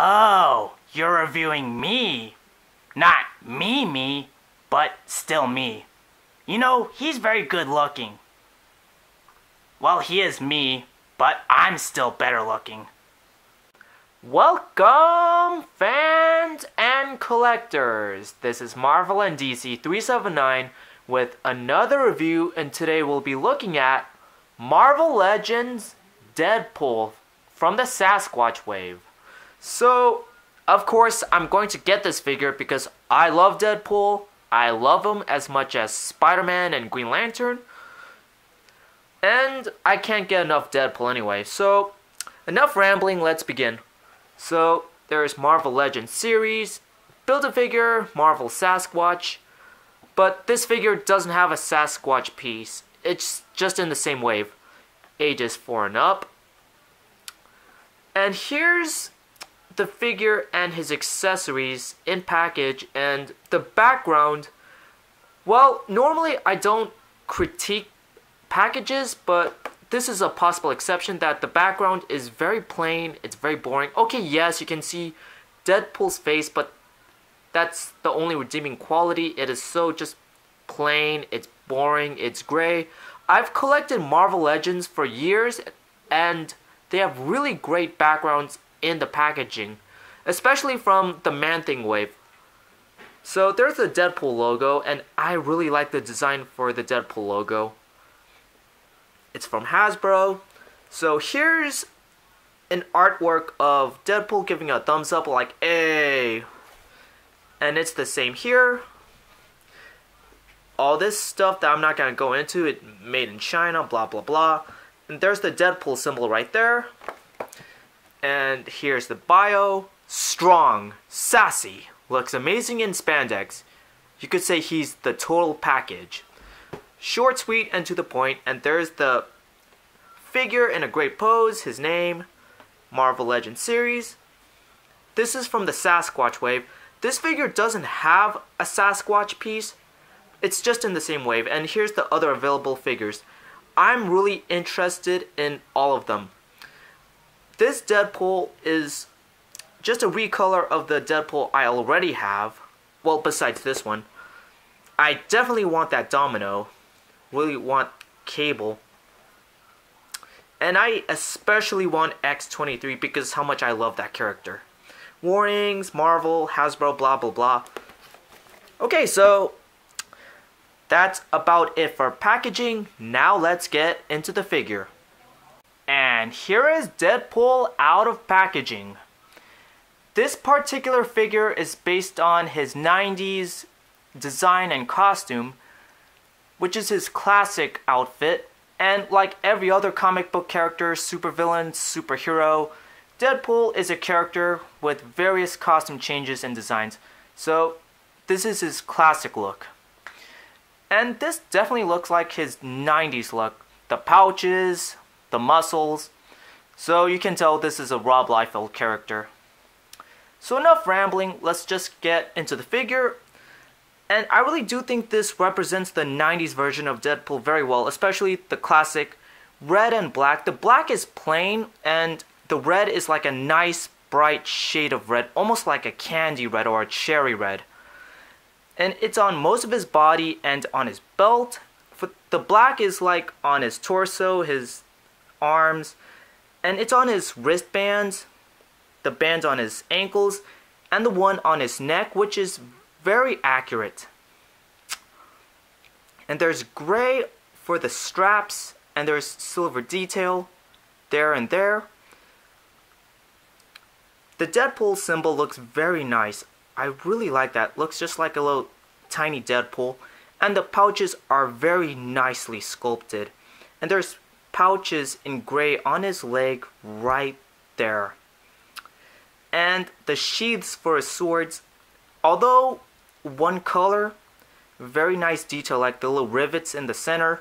Oh, you're reviewing me. Not me, me, but still me. You know, he's very good looking. Well, he is me, but I'm still better looking. Welcome, fans and collectors. This is Marvel and DC 379 with another review, and today we'll be looking at Marvel Legends Deadpool from the Sasquatch wave. So, of course, I'm going to get this figure because I love Deadpool. I love him as much as Spider Man and Green Lantern. And I can't get enough Deadpool anyway. So, enough rambling, let's begin. So, there's Marvel Legends series, Build a Figure, Marvel Sasquatch. But this figure doesn't have a Sasquatch piece. It's just in the same wave. Ages 4 and up. And here's the figure and his accessories in package and the background. Well, normally I don't critique packages, but this is a possible exception that the background is very plain, it's very boring. Okay, yes, you can see Deadpool's face, but that's the only redeeming quality. It is so just plain, it's boring, it's gray. I've collected Marvel Legends for years and they have really great backgrounds in the packaging, especially from the Man Thing wave. So there's the Deadpool logo and I really like the design for the Deadpool logo. It's from Hasbro. So here's an artwork of Deadpool giving a thumbs up like, hey. And it's the same here. All this stuff that I'm not going to go into, it made in China, blah, blah, blah. And there's the Deadpool symbol right there. And here's the bio. Strong, sassy, looks amazing in spandex. You could say he's the total package. Short, sweet, and to the point. And there's the figure in a great pose, his name, Marvel Legends series. This is from the Sasquatch wave. This figure doesn't have a Sasquatch piece. It's just in the same wave. And here's the other available figures. I'm really interested in all of them. This Deadpool is just a recolor of the Deadpool I already have. Well, besides this one. I definitely want that Domino really want Cable. And I especially want X23 because how much I love that character. Warnings, Marvel, Hasbro, blah blah blah. Okay, so that's about it for packaging. Now let's get into the figure. And here is Deadpool out of packaging. This particular figure is based on his 90s design and costume which is his classic outfit. And like every other comic book character, supervillain, superhero, Deadpool is a character with various costume changes and designs. So this is his classic look. And this definitely looks like his 90s look. The pouches, the muscles. So you can tell this is a Rob Liefeld character. So enough rambling, let's just get into the figure and I really do think this represents the 90s version of Deadpool very well, especially the classic red and black. The black is plain, and the red is like a nice bright shade of red, almost like a candy red or a cherry red. And it's on most of his body and on his belt. The black is like on his torso, his arms, and it's on his wristbands, the bands on his ankles, and the one on his neck, which is very accurate. And there's gray for the straps, and there's silver detail there and there. The Deadpool symbol looks very nice. I really like that. Looks just like a little tiny Deadpool. And the pouches are very nicely sculpted. And there's pouches in gray on his leg right there. And the sheaths for his swords, although one color. Very nice detail, like the little rivets in the center.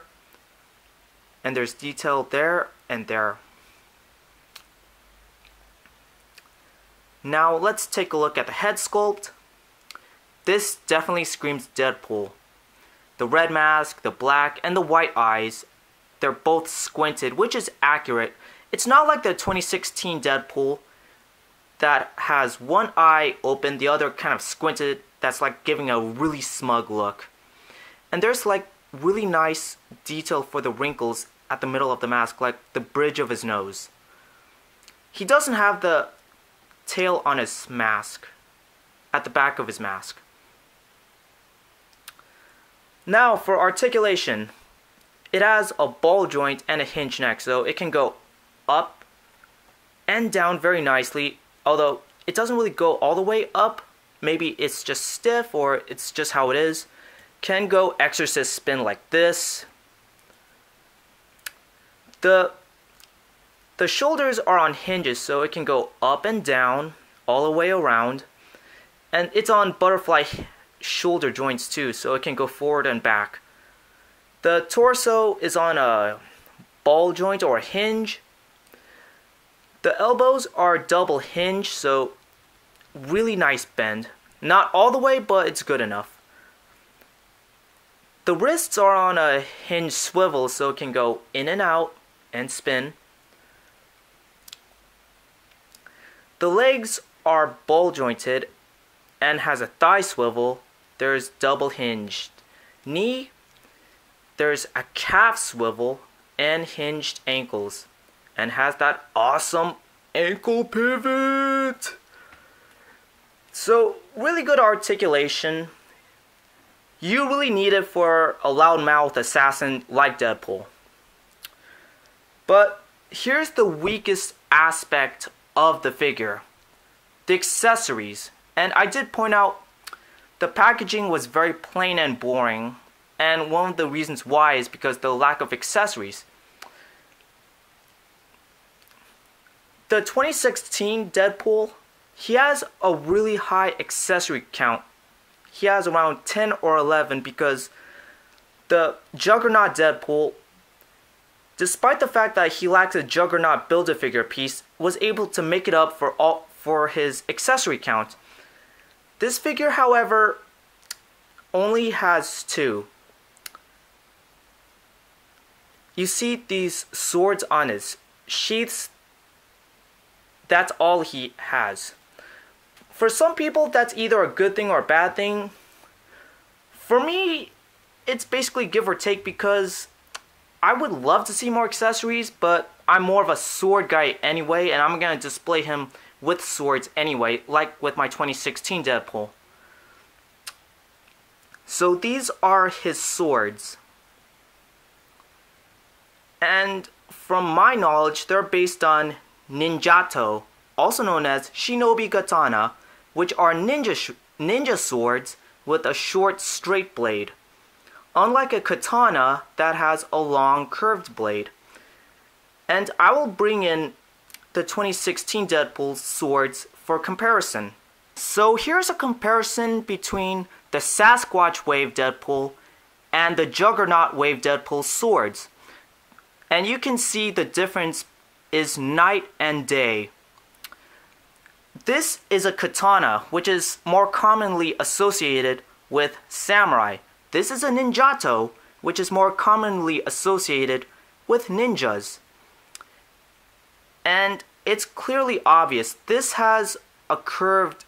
And there's detail there and there. Now let's take a look at the head sculpt. This definitely screams Deadpool. The red mask, the black, and the white eyes, they're both squinted, which is accurate. It's not like the 2016 Deadpool, that has one eye open, the other kind of squinted, that's like giving a really smug look. And there's like really nice detail for the wrinkles at the middle of the mask, like the bridge of his nose. He doesn't have the tail on his mask, at the back of his mask. Now for articulation, it has a ball joint and a hinge neck, so it can go up and down very nicely, although it doesn't really go all the way up. Maybe it's just stiff or it's just how it is. Can go exorcist spin like this. The the shoulders are on hinges, so it can go up and down all the way around. And it's on butterfly shoulder joints too, so it can go forward and back. The torso is on a ball joint or a hinge. The elbows are double hinge, so really nice bend. Not all the way, but it's good enough. The wrists are on a hinge swivel, so it can go in and out and spin. The legs are ball jointed and has a thigh swivel. There's double hinged knee. There's a calf swivel and hinged ankles and has that awesome ankle pivot. So, really good articulation. You really need it for a loudmouth assassin like Deadpool. But here's the weakest aspect of the figure the accessories. And I did point out the packaging was very plain and boring. And one of the reasons why is because the lack of accessories. The 2016 Deadpool, he has a really high accessory count. He has around 10 or 11 because the Juggernaut Deadpool despite the fact that he lacks a Juggernaut Build-A-Figure piece, was able to make it up for all for his accessory count. This figure, however, only has two. You see these swords on his sheaths. That's all he has. For some people, that's either a good thing or a bad thing. For me, it's basically give or take because I would love to see more accessories, but I'm more of a sword guy anyway, and I'm to display him with swords anyway, like with my 2016 Deadpool. So these are his swords. And from my knowledge, they're based on ninjato, also known as shinobi katana, which are ninja, ninja swords with a short straight blade unlike a katana that has a long curved blade. And I will bring in the 2016 Deadpool swords for comparison. So here's a comparison between the Sasquatch Wave Deadpool and the Juggernaut Wave Deadpool swords. And you can see the difference is night and day. This is a katana, which is more commonly associated with samurai, this is a ninjato, which is more commonly associated with ninjas. And it's clearly obvious. This has a curved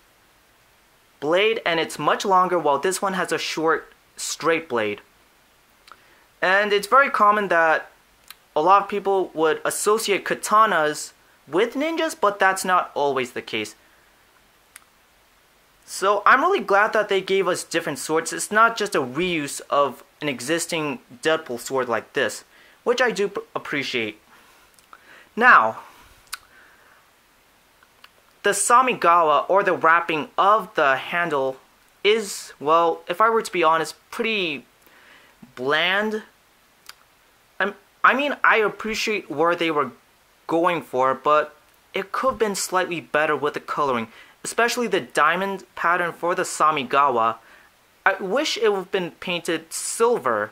blade and it's much longer while this one has a short straight blade. And it's very common that a lot of people would associate katanas with ninjas, but that's not always the case. So I'm really glad that they gave us different swords. It's not just a reuse of an existing Deadpool sword like this, which I do appreciate. Now, the samegawa or the wrapping of the handle is, well, if I were to be honest, pretty bland. I'm, mean, I appreciate where they were going for, but it could have been slightly better with the coloring especially the diamond pattern for the samegawa. I wish it would have been painted silver.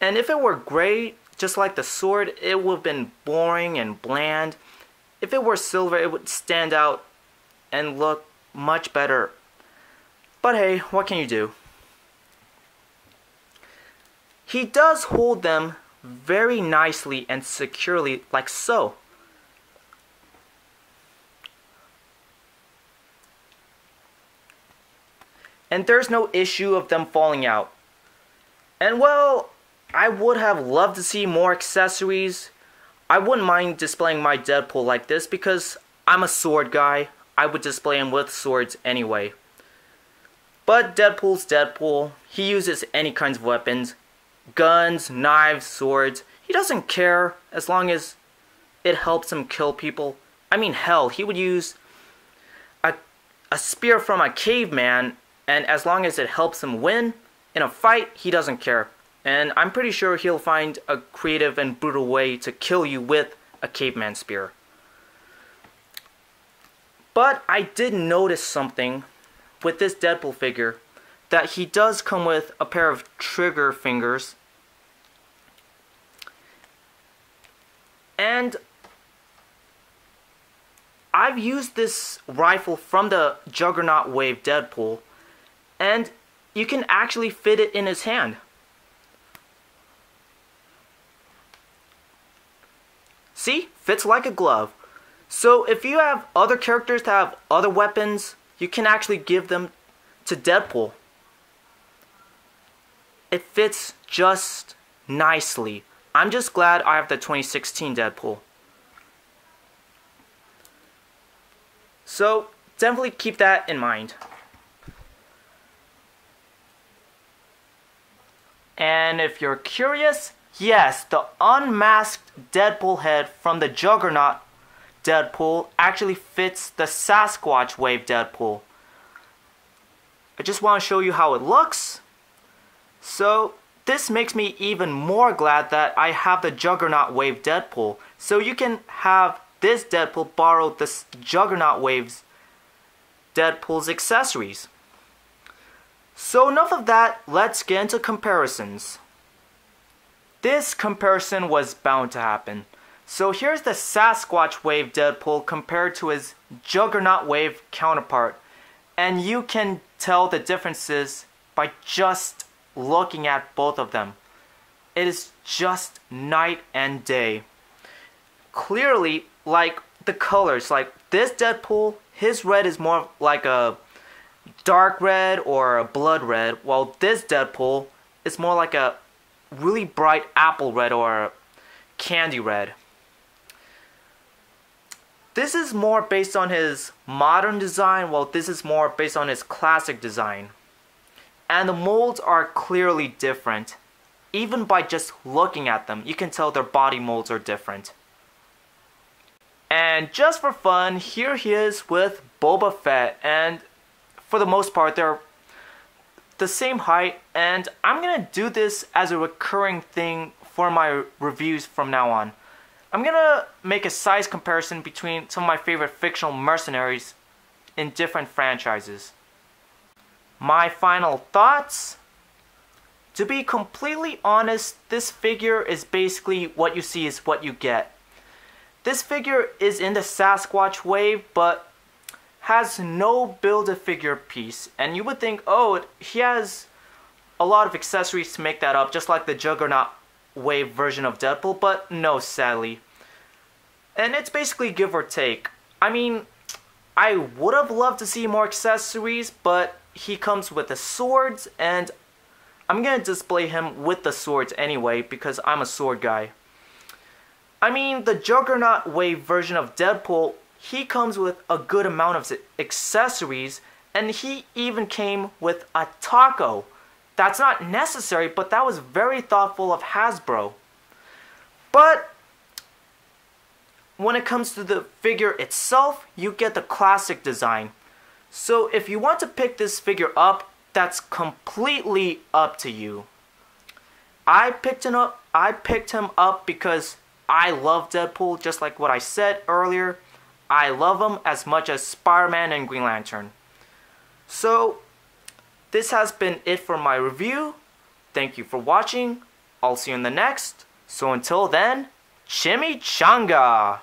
And if it were gray, just like the sword, it would have been boring and bland. If it were silver, it would stand out and look much better. But hey, what can you do? He does hold them very nicely and securely like so. And there's no issue of them falling out. And well, I would have loved to see more accessories. I wouldn't mind displaying my Deadpool like this because I'm a sword guy. I would display him with swords anyway. But Deadpool's Deadpool. He uses any kinds of weapons. Guns, knives, swords. He doesn't care as long as it helps him kill people. I mean, hell, he would use a, a spear from a caveman, and as long as it helps him win in a fight, he doesn't care. And I'm pretty sure he'll find a creative and brutal way to kill you with a caveman spear. But I did notice something with this Deadpool figure that he does come with a pair of trigger fingers. And I've used this rifle from the Juggernaut Wave Deadpool and you can actually fit it in his hand. See? Fits like a glove. So if you have other characters that have other weapons, you can actually give them to Deadpool. It fits just nicely. I'm just glad I have the 2016 Deadpool. So definitely keep that in mind. And if you're curious, Yes, the unmasked Deadpool head from the Juggernaut Deadpool actually fits the Sasquatch Wave Deadpool. I just want to show you how it looks. So, this makes me even more glad that I have the Juggernaut Wave Deadpool. So you can have this Deadpool borrow this Juggernaut Wave's Deadpool's accessories. So enough of that, let's get into comparisons. This comparison was bound to happen. So here's the Sasquatch Wave Deadpool compared to his Juggernaut Wave counterpart. And you can tell the differences by just looking at both of them. It is just night and day. Clearly, like the colors, like this Deadpool, his red is more like a dark red or a blood red, while this Deadpool is more like a really bright apple red or candy red. This is more based on his modern design, while this is more based on his classic design. And the molds are clearly different. Even by just looking at them, you can tell their body molds are different. And just for fun, here he is with Boba Fett, and for the most part, they're the same height and I'm gonna do this as a recurring thing for my reviews from now on. I'm gonna make a size comparison between some of my favorite fictional mercenaries in different franchises. My final thoughts? To be completely honest, this figure is basically what you see is what you get. This figure is in the Sasquatch wave, but has no Build-A-Figure piece. And you would think, oh, he has a lot of accessories to make that up, just like the Juggernaut Wave version of Deadpool, but no, sadly. And it's basically give or take. I mean, I would have loved to see more accessories, but he comes with the swords, and I'm gonna display him with the swords anyway, because I'm a sword guy. I mean, the Juggernaut Wave version of Deadpool he comes with a good amount of accessories and he even came with a taco. That's not necessary, but that was very thoughtful of Hasbro. But when it comes to the figure itself, you get the classic design. So if you want to pick this figure up, that's completely up to you. I picked him up I picked him up because I love Deadpool just like what I said earlier. I love him as much as Spider-Man and Green Lantern. So, this has been it for my review. Thank you for watching. I'll see you in the next. So until then, chimichanga!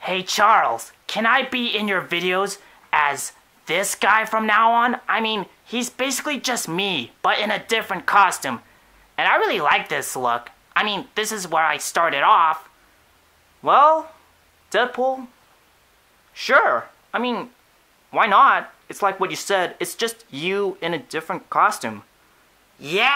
Hey Charles, can I be in your videos as this guy from now on? I mean, he's basically just me, but in a different costume. And I really like this look. I mean, this is where I started off. Well, Deadpool? Sure. I mean, why not? it's like what you said, it's just you in a different costume. Yeah!